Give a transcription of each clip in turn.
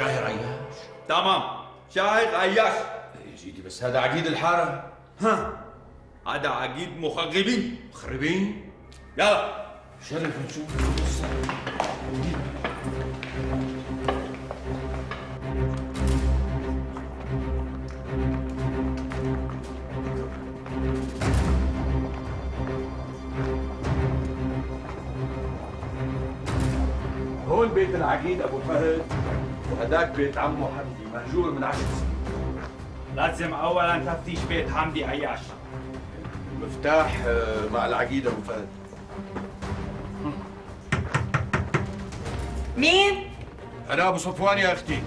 شاهر عياش؟ تمام. شاهر عياش. يا سيدي بس هذا عقيد الحارة. ها. هذا عقيد مخربين. مخربين؟ يلا شرف نشوف. هون بيت العقيد أبو فهد وهداك بيت عمه حمدي مهجور من عشر سنين. لازم اولا تفتيش بيت حمدي عياش المفتاح آه، مع العقيد أبو فهد. مين؟ أنا أبو صفوان يا أختي.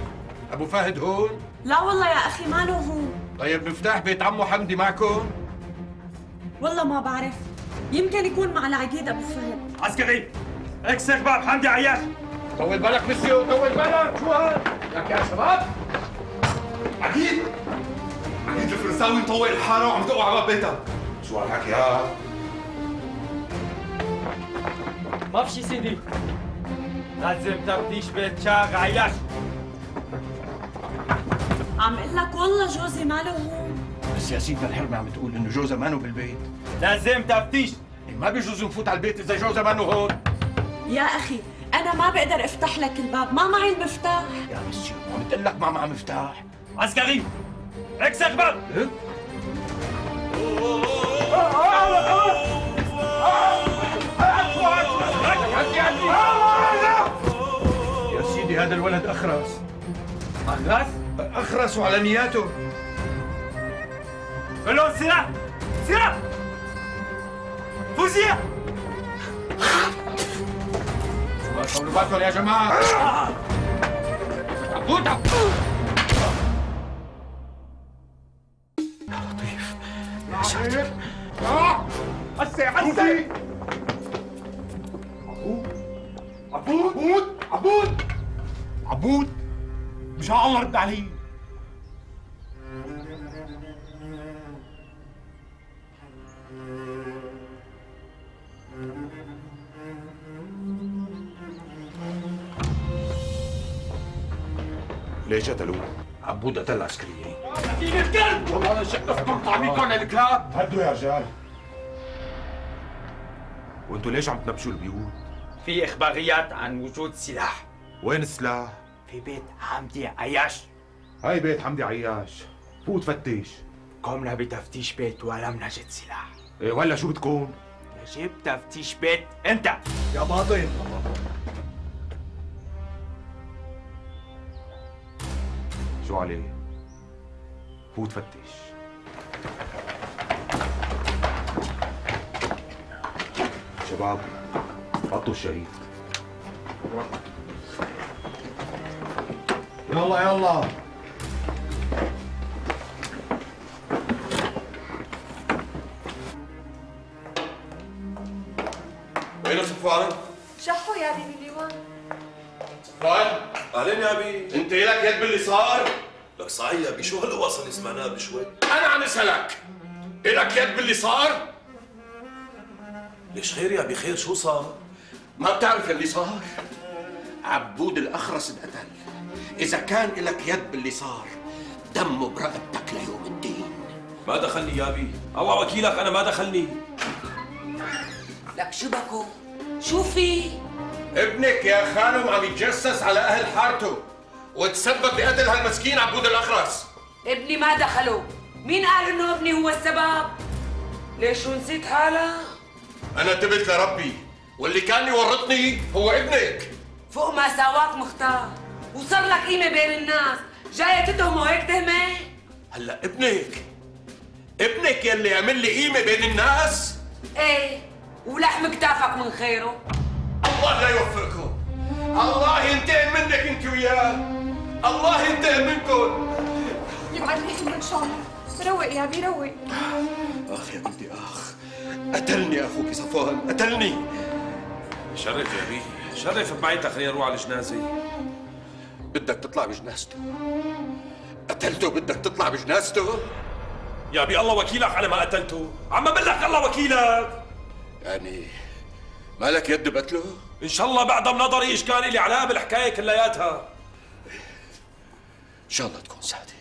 أبو فهد هون؟ لا والله يا أخي ما له هو طيب مفتاح بيت عمه حمدي معكم؟ والله ما بعرف. يمكن يكون مع العقيد أبو فهد. عسكري اكسر باب حمدي عياش. طول بالك مسيو طول بالك. شو هاد لك يا شباب. عقيد عقيد الفرنساوي مطوع الحارة وعم تقع على باب بيتها. شو هالحكي هاد ما في شي سيدي. لازم تفتيش بيت شاغ عياش. عم أقول لك والله جوزي ما له هو بس يا سيدنا الحرمة عم تقول إنه جوزها مانو بالبيت. لازم تفتيش. إيه ما بيجوز نفوت على البيت إذا جوزها مانو هون. يا أخي أنا ما بقدر أفتح لك الباب. ما معي المفتاح. يا مسيو عم تقول لك ما معها مفتاح. عسكري اكسر باب. إيه؟ يا سيدي هذا الولد أخرس. أخرس؟ أخرس وعلى نياته. كلهم سلاح سلاح فوزية! ما تقولوا بالكم يا عبود يا لطيف يا ساتر هسه هسه عبود عبود عبود عبود مشان الله رد عبود قتل العسكريين سكين الكلب والله أنا شقفكم طعميكم الكلاب هدوا يا رجال وانتوا ليش عم تنبشوا البيوت؟ في اخباريات عن وجود سلاح وين السلاح؟ في بيت حمدي عياش هاي بيت حمدي عياش فوت فتش قمنا بتفتيش بيت ولم نجد سلاح إيه ولا شو بتكون؟ يجب تفتيش بيت انت يا باطل شو عليه؟ فوت فتش شباب حطوا الشهيد يلا يلا وين صفوان؟ شحوا يا بيبي اللواء صفوان اهلين يا أبي انت لك يد باللي صار؟ لك صحيح يا ابي شو هالقصص اللي سمعناها بشوي. أنا عم أسألك إلك يد باللي صار؟ ليش خير يا أبي خير؟ شو صار؟ ما بتعرف اللي صار؟ عبود الأخرس انقتل إذا كان لك يد باللي صار دمه برقبتك ليوم الدين. ما دخلني يا أبي. الله وكيلك أنا ما دخلني. لك شو بكو؟ شو في؟ ابنك يا خانم عم يتجسس على أهل حارته. وتسبب بقتل هالمسكين عبود الاخرس ابني ما دخلوا. مين قال إنه ابني هو السبب؟ ليش نسيت حالك؟ أنا تبت لربي واللي كان يورطني هو ابنك. فوق ما سواك مختار. وصار لك قيمة بين الناس. جاية تتهمه هيك تهمة؟ هلا ابنك. ابنك يلي عمل لي قيمة بين الناس. إيه ولحم كتافك من خيره. الله لا يوفقكم. الله ينتقم منك انت وياه. الله ينتقم منكم. يبعد لي ان شاء الله روق يا بي روق. أخ يا بنتي أخ. قتلني أخوك صفوان قتلني. شرف يا أبي شرف. بمعيتك خلينا نروح على الجنازه بدك تطلع بجنازته. قتلته بدك تطلع بجنازته. يا أبي الله وكيلك أنا ما قتلته. عم بقول لك الله وكيلك. يعني مالك يد بقتله إن شاء الله بعد نظري إيش كان لي علاقه بالحكاية كلياتها. شاء الله تكون صادق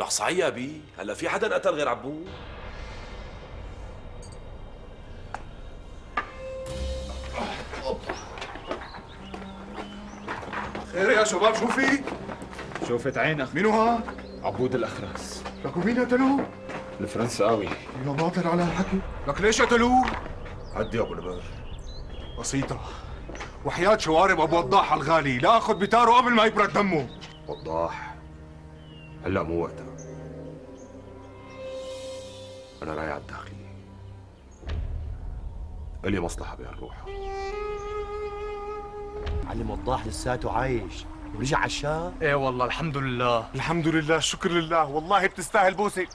لح صحيح يا بي هلأ في حدا قتل غير عبود خير يا شباب شو في؟ شوفت عينك. مين هاد؟ عبود الأخرس لك ومين قتلوه؟ الفرنساوي. يا باطل على هالحكي لك ليش قتلوه؟ عدي يا أبو نمر. بسيطة. وحياة شوارب أبو وضاح الغالي. لا أخذ بتاره قبل ما يبرد دمه. وضاح. هلا مو وقتها. أنا رايح على الداخلية. إلي مصلحة بهالروحة معلم وضاح لساته عايش. ورجع على الشام؟ إيه والله الحمد لله. الحمد لله شكر لله. والله بتستاهل بوسه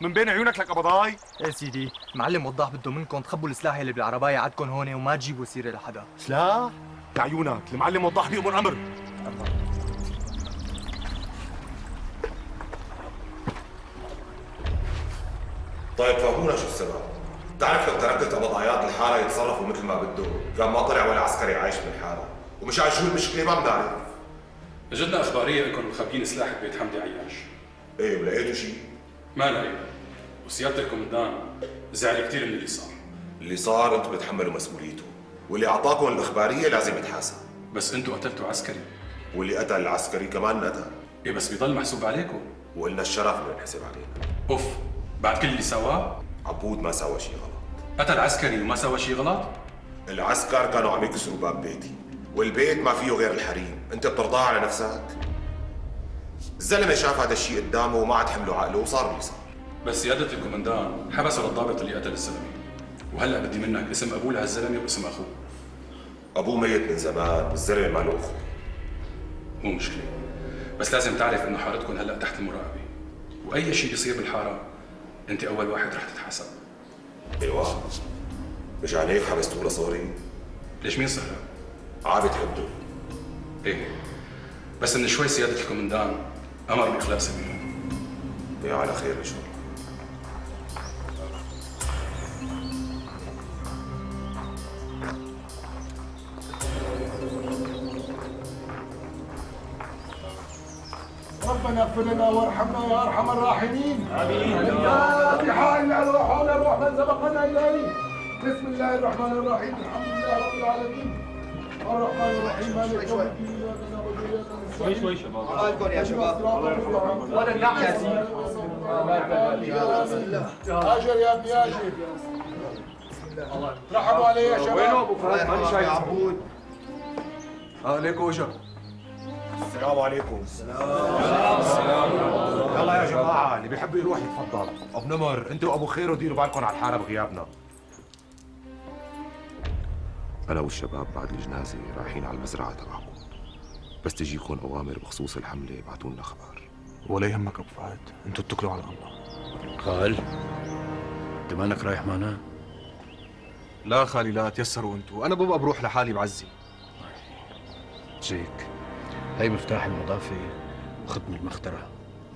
من بين عيونك لك ابضاي إيه سيدي معلم وضاح بده منكم تخبوا السلاح اللي بالعرباية عندكم هون وما تجيبوا سيرة لحدا. سلاح؟ لعيونك المعلم وضاح بيأمر أمر. طيب فهمونا شو السبب؟ بتعرف لو تركت قبضايات الحارة يتصرفوا مثل ما بده كان ما طلع ولا عسكري عايش بالحارة. ومش عارف شو المشكلة؟ ما بنعرف. اجتنا إخبارية إنكم مخبيين سلاح ببيت حمدي عياش. إيه ولقيتوا شيء ما لقينا وسيادة الكومندان زعل كثير من اللي صار. اللي صار أنتم بتحملوا مسؤوليته. واللي أعطاكم الإخبارية لازم يتحاسب. بس أنتم قتلتوا عسكري. واللي قتل العسكري كمان قتل. إيه بس بيضل محسوب عليكم. وقلنا الشرف بدنا نحسب علينا أوف. بعد كل اللي سواه عبود ما سوى شيء غلط. قتل عسكري وما سوى شيء غلط؟ العسكر كانوا عم يكسروا باب بيتي والبيت ما فيه غير الحريم. انت بترضاها على نفسك؟ الزلمة شاف هذا الشيء قدامه وما عاد حمله عقله وصار اللي صار. بس سياده الكومندان حبسوا للضابط اللي قتل الزلمة. وهلأ بدي منك اسم أبوه لهالزلمة واسم أخوه. أبوه ميت من زمان الزلمة ما له اخو مو مشكلة. بس لازم تعرف إنه حارتكم هلأ تحت المراقبة. وأي شيء يصير بالحارة انت اول واحد رح تتحاسب. أيوه. مشان هيك حبستوه لصوري ليش مين سهرة؟ عابد حده إيه. بس من شوي سيادة الكومندان أمر بإخلاء سبيله يا على خير إن شاء الله. اغفر لنا وارحمنا يا ارحم الراحمين امين الفاتحه الروح الروح من سبقنا اليه بسم الله الرحمن الرحيم الحمد لله رب العالمين الرحمن الرحيم مالك يوم الدين شوي شوي شباب عليكم يا شباب ولا النعم يا سيدي هاجر يا ابني هاجر رحموا علي يا شباب وينه ابو فهد ماني شايف عبود آه ليك وجه السلام عليكم. يلا يا جماعة اللي بيحب يروح يتفضل. أبو نمر أنت وأبو خير وديروا بالكم على الحارة بغيابنا. أنا والشباب بعد الجنازة رايحين على المزرعة تبعكم بس تجيكم أوامر بخصوص الحملة ابعتوا لنا خبر. ولا يهمك أبو فهد أنتوا اتكلوا على الله. خال أنت مالك رايح معنا؟ لا خالي لا تيسروا أنتوا. أنا ببقى بروح لحالي بعزي. زيك هي مفتاح المضافة وختم المخترة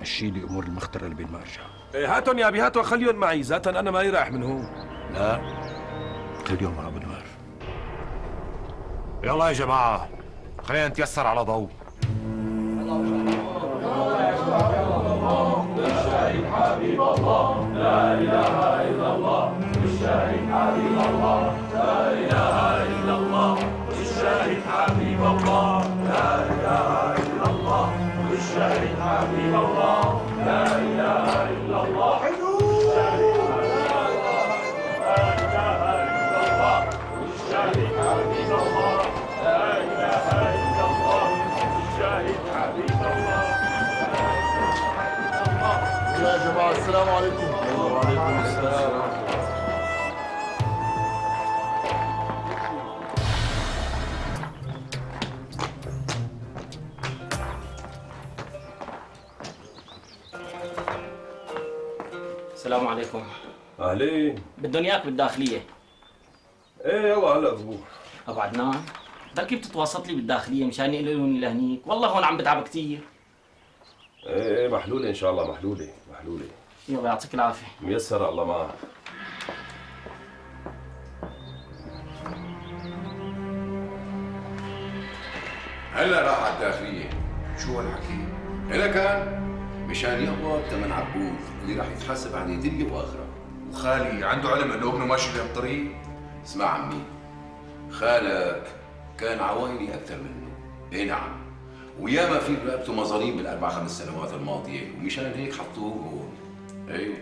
مشي لي أمور المخترة اللي بين ما أرجع إيه هاتهم يا ابي هاتهم خليهم معي ذاتا أنا ماني رايح من هون لا كل يوم مع أبو نمر يلا يا جماعة خلينا نتيسر على ضوء يا جماعة السلام عليكم. وعليكم السلام. السلام عليكم. أهلين. بدهم إياك بالداخلية. إيه يلا هلا بروح ابو عدنان بركي بتتوسط لي بالداخلية مشان يقلوني لهنيك؟ والله هون عم بتعب كثير إيه إيه محلولة إن شاء الله محلولة محلولة. يلا يعطيك العافية. ميسر الله معك. هلا راح على الداخلية. شو هالحكي؟ هلا كان؟ مشان يقبض ثمن عبود اللي راح يتحاسب عليه دنيا وآخرة. وخالي عنده علم إنه ابنه ماشي بهالطريق اسمع عمي خالك كان عوائلي أكثر منه. اي نعم. وياما في رقبته مظالم بالأربع خمس سنوات الماضية ومشان هيك حطوه هون. أيوه.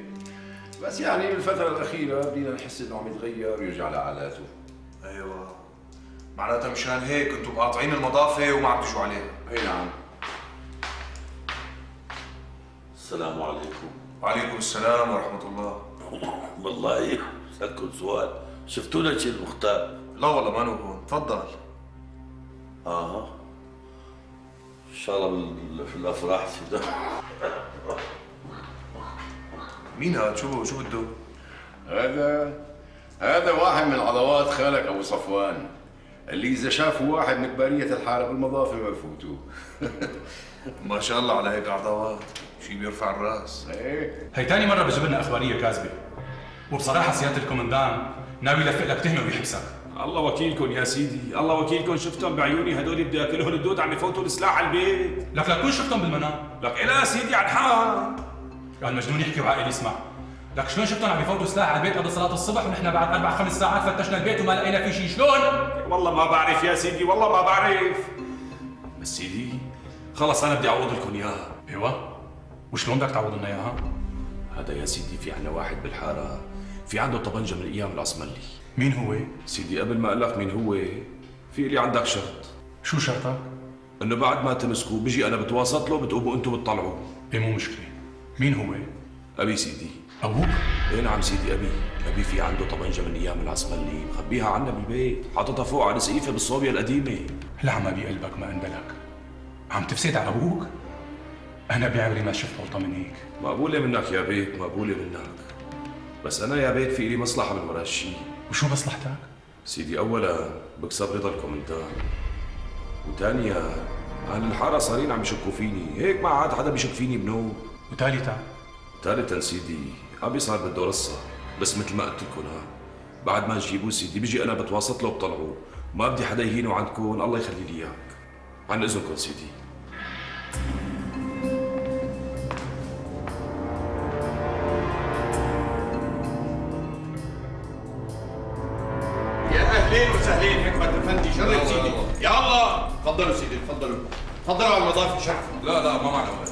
بس يعني بالفترة الأخيرة بدينا نحس إنه عم يتغير ويرجع لعالاته أيوه. معناتها مشان هيك أنتم قاطعين المضافة وما عم تجوا عليها اي نعم. السلام عليكم. وعليكم السلام ورحمة الله. والله سألكم سؤال. شفتوا لنا شيء المختار؟ لا والله ما هون. تفضل. آه. إن شاء الله في الأفراح كذا مين هذا؟ شو شو بده؟ هذا هذا واحد من عضوات خالك أبو صفوان. اللي إذا شافوا واحد من كباريه الحارة بالمضافة ما بفوتوه. ما شاء الله على هيك عضوات. شيء بيرفع الراس. إيه. هي تاني مرة بجيب لنا أخبارية كاذبة وبصراحة سيادة الكومندان ناوي يلفق لك تهمة ويحبسك. الله وكيلكم يا سيدي. الله وكيلكم. شفتهم بعيوني هدول بدي اكلهم الدود عم يفوتوا السلاح على البيت. لك لكون شفتهم بالمنام؟ لك إيه لا سيدي عن حق قال مجنون يحكي وعاقل يسمع لك شلون شفتهم عم يفوتوا سلاح على البيت قبل صلاة الصبح ونحن بعد أربع خمس ساعات فتشنا البيت وما لقينا فيه شيء شلون؟ والله ما بعرف يا سيدي والله ما بعرف. بس سيدي خلص أنا بدي اعوض لكم اياها أيوه. وشلون بدك تعوض لنا إياها؟ هذا يا سيدي في عنا واحد بالحارة في عنده طبنجة من أيام العصملي مين هو؟ سيدي قبل ما أقول لك مين هو في لي عندك شرط شو شرطك؟ إنه بعد ما تمسكوه بيجي أنا بتواسط له بتقوموا أنتم بتطلعوه إيه مو مشكلة مين هو؟ أبي سيدي أبوك؟ إيه نعم سيدي أبي أبي في عنده طبنجة من أيام العصملي مخبيها عنا بالبيت حاططها فوق على سقيفة بالصوبيا القديمة لعمة بقلبك ما اندلك عم تفسد على أبوك؟ أنا بعمري ما شفت غلطة من هيك. مقبولة منك يا بيت مقبولة منك. بس أنا يا بيت في لي مصلحة من ورا الشيء وشو مصلحتك؟ سيدي اولا بكسب رضا الكومنتان وثانيا أهل الحارة صارين عم يشكوا فيني. هيك ما عاد حدا بيشك فيني بنوب وثالثا؟ ثالثا سيدي أبي صار بده رصة. بس مثل ما قلت لكم ها بعد ما تجيبوه سيدي بيجي أنا بتواسط له وبطلعوه ما بدي حدا يهينه عندكم الله يخلي لي إياك. عن إذنكم سيدي. تفضلوا على المضاف شرف. لا لا ما معنا وقت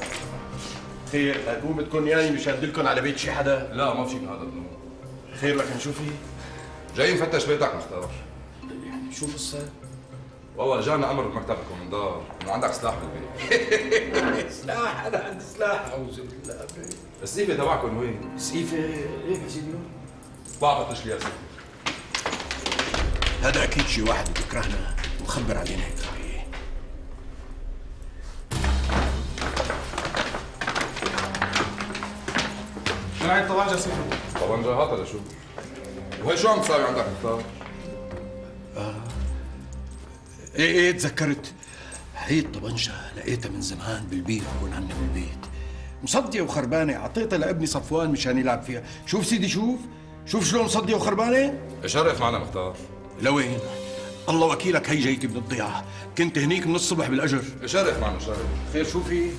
خير هتقوم بدكم يعني مش هدلكم على بيت شي حدا؟ لا ما في من هذا النوع. خير لك نشوفي جاي نفتش بيتك مختار شو قصة؟ والله جانا أمر بمكتب الكومندار. إنه عندك سلاح بالبيت سلاح أنا عندي سلاح. أعوذ بالله. السيفة تبعكم وين؟ سيفة إيه يا سيدي؟ طلع فتش لي يا سيدي. هذا أكيد شي واحد بيكرهنا. وخبر علينا هيك. سيدي؟ طبنجة هات لشو؟ وهي شو عم تساوي عندك مختار؟ إيه إيه تذكرت هي الطبنجة لقيتها من زمان بالبيت هون عنا بالبيت مصدية وخربانة أعطيتها لابني صفوان مشان يلعب فيها شوف سيدي شوف شوف شلون مصدية وخربانة شرف معنا مختار لوين الله وكيلك هي جيتي من الضيعة كنت هنيك من الصبح بالأجر. شرف معنا شرف خير شو في؟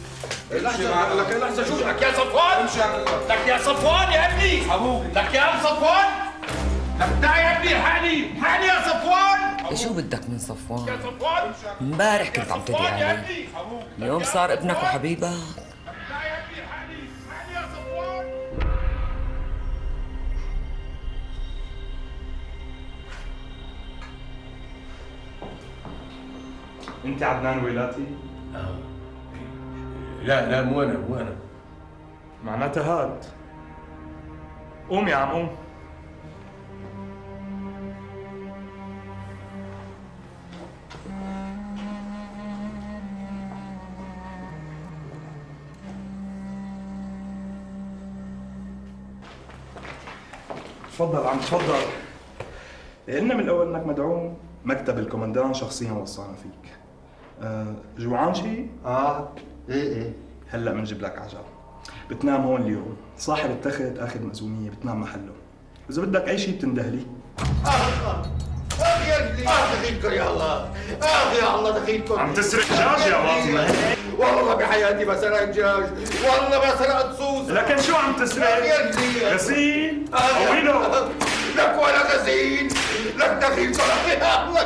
لحظة. لك لحظة شو؟ لك يا صفوان؟ لك يا صفوان يا ابني. أبوك. لك يا صفوان. لك تعال يا ابني. الحقني الحقني يا صفوان. شو بدك من صفوان؟ يا صفوان. امبارح كنت عم تدعي صفوان يا عليه ابني. اليوم صار ابنك وحبيبك. انت عدنان ويلاتي؟ لا لا مو أنا مو أنا. معناتها هاد. قوم يا عم قوم. تفضل عم تفضل. قلنا من الأول إنك مدعوم مكتب الكومندان شخصيا وصانا فيك. أه جوعان شي؟ آه. إيه إيه. هلأ بنجيب لك عجب بتنام هون اليوم. صاحب التخت أخذ مأزومية بتنام محله. إذا بدك أي شيء بتندهلي. اخ يا ابني اخ دخيلكم يا الله. اخ يا الله دخيلكم. عم تسرق دجاج يا واطي. والله بحياتي ما سرقت دجاج والله ما سرقت صوص لكن شو عم تسرق؟ يا رجلي. غسيل؟ آه. طويله لك ولا غسيل. لك دخيل يا الله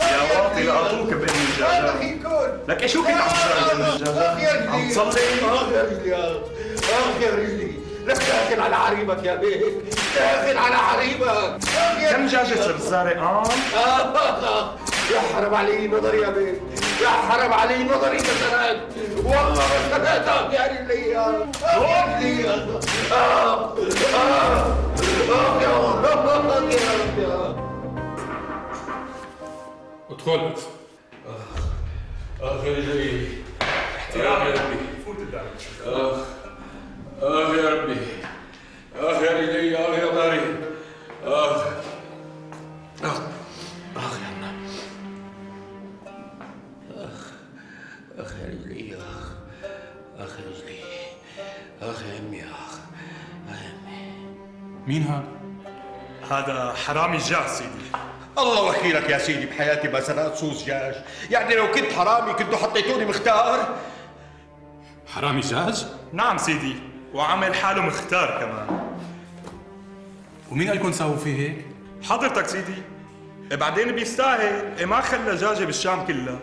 يا واطي لقطوك بين الدجاجات لك شو كنت عم تسرق بين الدجاجات؟ عم تصلي؟ اخ يا رجلي اخ يا رجلي. لك داخل على حريمك يا بيت. داخل على حريمك. يا كم دجاجة صرت سارق آه؟ آه. يا حرام علي نظري يا بيت. يا حرام علي نظري ما سرقت والله ما اخ يا رجلي يا رجلي آه. آه. اخ يا رب. اخ يا رب يا رب. ادخل اخ يا رجلي احترام يا ربي اخ آخ يا ربي. اخ يا رجلي اخ يا داري آخ. آخ. آخ يا عمنا آخ. آخ. يا رجلي آخ اخ يا رجلي آخ. يا أمي. اخ مين هذا؟ هذا حرامي الجاع سيدي. الله وكيلك يا سيدي بحياتي ما سرقت صوص دجاج يعني لو كنت حرامي كنتوا حطيتوني مختار. حرامي جاج؟ نعم سيدي وعمل حاله مختار كمان. ومين قال لكم سووا فيه هيك؟ حضرتك سيدي. إيه بعدين بيستاهل. إيه ما خلى دجاجة بالشام كلها.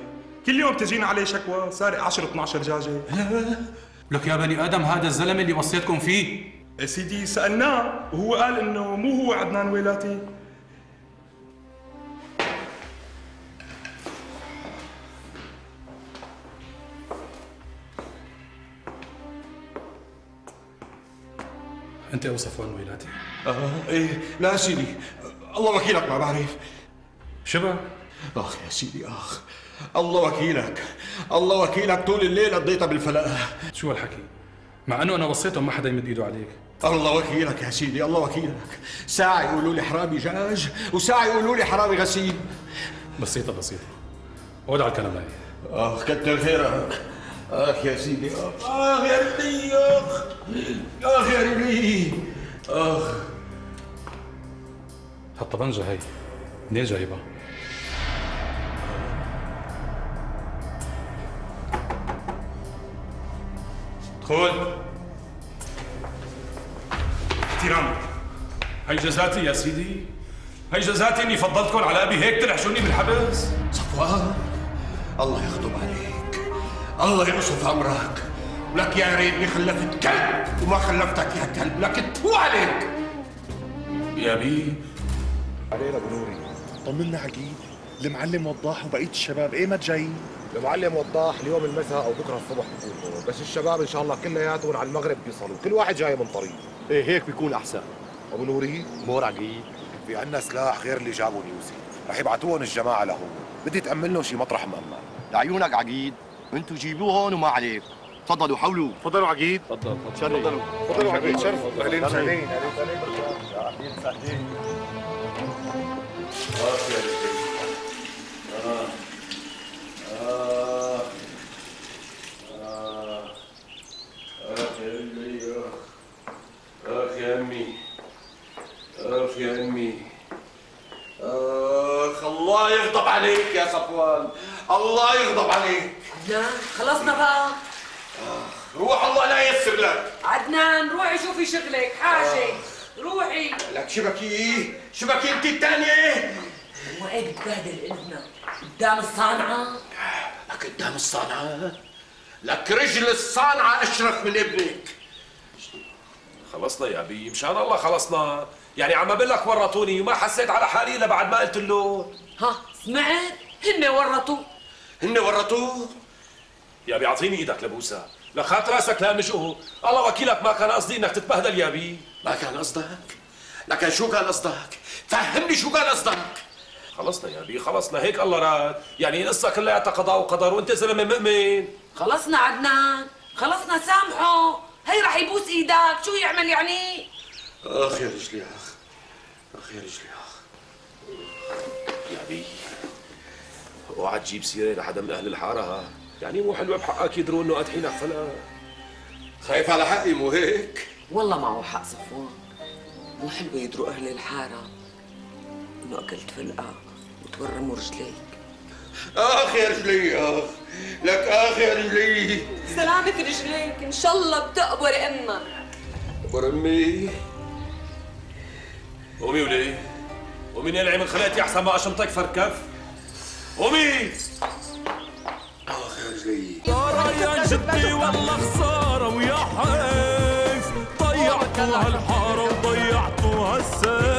كل يوم تجينا عليه شكوى سارق 10 12 دجاجة لك يا بني آدم هذا الزلمه اللي وصيتكم فيه. إيه سيدي سألناه وهو قال إنه مو هو عدنان ويلاتي أنت أبو صفوان ويلاتي. آه إيه لا سيدي الله وكيلك ما بعرف. شبه أخ يا سيدي أخ. الله وكيلك. الله وكيلك طول الليل قضيتها بالفلاح. شو هالحكي؟ مع إنه أنا وصيتهم ما حدا يمد إيده عليك. الله وكيلك يا سيدي الله وكيلك. ساعة يقولوا لي حرامي دجاج وساعة يقولوا لي حرامي غسيل. بسيطة بسيطة. ودع الكلام هاي. أخ كتر خيرك. آخ يا سيدي آخ. آخ يا رجلي آخ. آخ يا رجلي آخ. هالطبنجه هي منين جايبها؟ دخل احترامك هي جزاتي يا سيدي. هي جزاتي إني فضلتكم على أبي هيك تنحشوني بالحبس. صفوان الله يغضب عليك. الله يقصف عمرك ولك يا ريتني خلفت كلب وما خلفتك يا كلب لك تفو عليك. يا بي. علينا أبو نوري. طمنا عقيد المعلم وضاح وبقية الشباب ايمت جايين المعلم وضاح اليوم المساء أو بكرة الصبح بكون هون بس الشباب إن شاء الله كلياتهم على المغرب بيصلوا كل واحد جاي من طريق. إيه هيك بيكون أحسن. أبو نوري. مور عقيد في عنا سلاح غير اللي جابوا نيوسي. رح يبعتوهم الجماعة لهون. بدي تأمن لهم شي مطرح مأمن. لعيونك عقيد أنتوا جيبوه هون وما عليك تفضلوا حولوا تفضلوا عقيد تفضل تفضلوا تفضلوا عقيد شرف اهلين وسهلين اهلين وسهلين اخ يا رجلي آه. آه. آه. اخ يا رجلي اخ اخ يا امي اخ يا امي اخ الله يغضب عليك يا صفوان الله يغضب عليك عدنان خلصنا بقى روح الله لا ييسر لك. عدنان روحي شوفي شغلك. حاجة. روحي. لك شبكي. شبكي انت الثانية. هو إيه بتبهدل قدام الصانعة. لك قدام الصانعة. لك رجل الصانعة أشرف من ابنك. خلصنا يا بي مشان الله خلصنا. يعني عم أقول لك ورطوني وما حسيت على حالي إلا بعد ما قلت له. ها سمعت؟ هن ورطوا. هن ورطوه. يا بي اعطيني إيدك لبوسة. لخات رأسك لا مشقه الله وكيلك ما كان قصدي إنك تتبهدل يا بي ما كان قصدك؟ لكن شو كان قصدك؟ فهمني شو كان قصدك. خلصنا يا بي خلصنا. هيك الله راد. يعني القصة كلياتها قضاء وقدر وأنت زلمة مؤمن. خلصنا عدنان. خلصنا سامحه. هي رح يبوس إيدك. شو يعمل يعني؟ اخ يا رجلي اخ اخ يا رجلي أخ. يا بي أوعى تجيب سيرة لحدا من أهل الحارة. ها يعني مو حلوة بحقك يدروا إنه قادحينك فلا خايف على حقي مو هيك؟ والله معه حق صفوان. مو حلوة يدروا أهل الحارة. إنه أكلت فلقة وتورموا رجليك. اخ يا رجلي اخ لك اخ يا رجلي. سلامة رجليك. إن شاء الله بتقبر أمك كبر أمي. قومي وليه ومين يلعب من خلقتي احسن ما اشمطك فركف. قومي يا جدي والله خسارة ويا حيف. ضيعتوا هالحارة وضيعتوا هالسيف